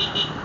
Mm-hmm.